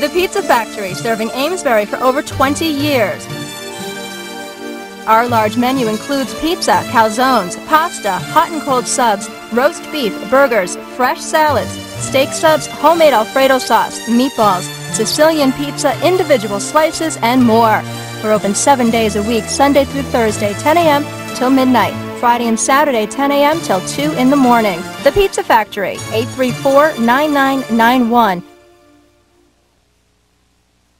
The Pizza Factory, serving Amesbury for over 20 years. Our large menu includes pizza, calzones, pasta, hot and cold subs, roast beef, burgers, fresh salads, steak subs, homemade Alfredo sauce, meatballs, Sicilian pizza, individual slices, and more. We're open seven days a week, Sunday through Thursday, 10 a.m. till midnight. Friday and Saturday, 10 a.m. till 2 in the morning. The Pizza Factory, 834 9991.